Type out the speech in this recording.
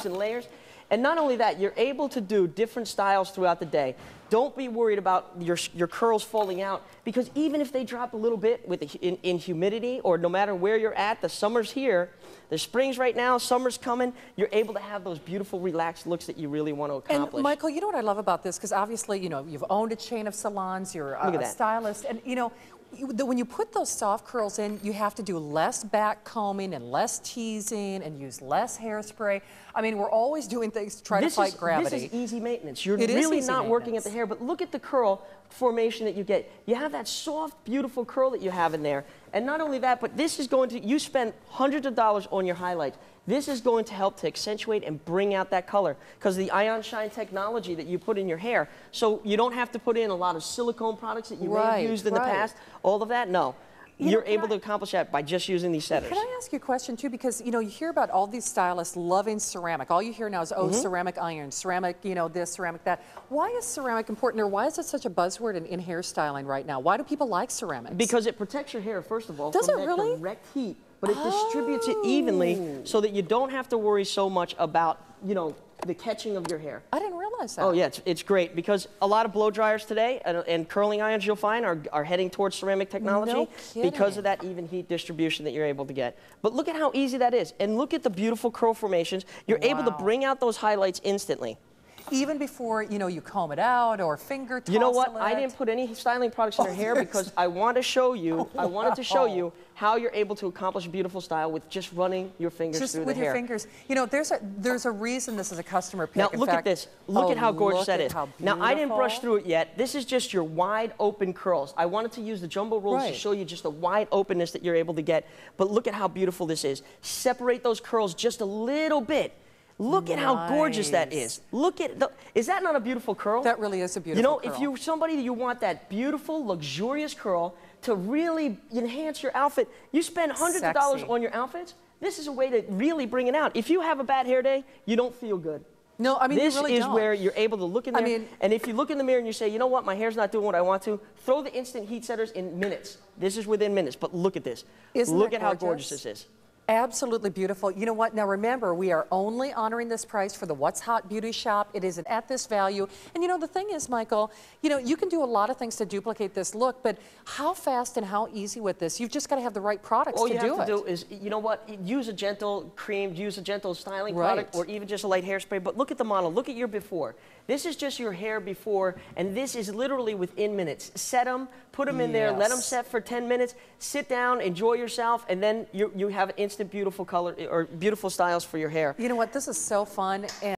and layers. And not only that, you're able to do different styles throughout the day. Don't be worried about your, your curls falling out because even if they drop a little bit with the, in, in humidity or no matter where you're at, the summer's here, the spring's right now, summer's coming, you're able to have those beautiful relaxed looks that you really want to accomplish. And Michael, you know what I love about this? Because obviously, you know, you've owned a chain of salons, you're a, a stylist, and you know, when you put those soft curls in, you have to do less back combing and less teasing and use less hairspray. I mean, we're always doing things to try this to fight is, gravity. This is easy maintenance. You're it really not working at the hair, but look at the curl formation that you get. You have that soft, beautiful curl that you have in there. And not only that, but this is going to, you spend hundreds of dollars on your highlights. This is going to help to accentuate and bring out that color because the ion shine technology that you put in your hair. So you don't have to put in a lot of silicone products that you right, may have used in right. the past. All of that, no. You are able I, to accomplish that by just using these setters. Can I ask you a question too? Because you know you hear about all these stylists loving ceramic. All you hear now is oh, mm -hmm. ceramic iron, ceramic, you know this, ceramic that. Why is ceramic important, or why is it such a buzzword in, in hairstyling right now? Why do people like ceramics? Because it protects your hair first of all Does from it that really? direct heat, but it oh. distributes it evenly so that you don't have to worry so much about you know the catching of your hair. I didn't realize that. Oh yeah, it's, it's great because a lot of blow dryers today and, and curling irons you'll find are, are heading towards ceramic technology no because of that even heat distribution that you're able to get. But look at how easy that is. And look at the beautiful curl formations. You're wow. able to bring out those highlights instantly even before you know you comb it out or finger toss You know what? I didn't put any styling products in oh, her hair because I want to show you. Oh, I wanted to show oh. you how you're able to accomplish beautiful style with just running your fingers just through with your fingers. You know, there's a there's a reason this is a customer pick. Now in look fact, at this. Look oh, at how gorgeous that is. Now I didn't brush through it yet. This is just your wide open curls. I wanted to use the jumbo rolls right. to show you just the wide openness that you're able to get. But look at how beautiful this is. Separate those curls just a little bit Look nice. at how gorgeous that is. Look at the, is that not a beautiful curl? That really is a beautiful You know, curl. if you're somebody that you want that beautiful, luxurious curl to really enhance your outfit, you spend hundreds Sexy. of dollars on your outfits. This is a way to really bring it out. If you have a bad hair day, you don't feel good. No, I mean, this really is don't. where you're able to look in there. I mean, and if you look in the mirror and you say, you know what, my hair's not doing what I want to, throw the instant heat setters in minutes. This is within minutes, but look at this. Look at gorgeous? how gorgeous this is. Absolutely beautiful. You know what? Now remember, we are only honoring this price for the What's Hot Beauty Shop. It isn't at this value. And you know, the thing is, Michael, you know, you can do a lot of things to duplicate this look, but how fast and how easy with this? You've just got to have the right products All to do it. All you have to do is, you know what? Use a gentle cream, use a gentle styling right. product, or even just a light hairspray. But look at the model. Look at your before. This is just your hair before, and this is literally within minutes. Set them, put them in yes. there, let them set for 10 minutes, sit down, enjoy yourself, and then you, you have instant beautiful color or beautiful styles for your hair. You know what? This is so fun. And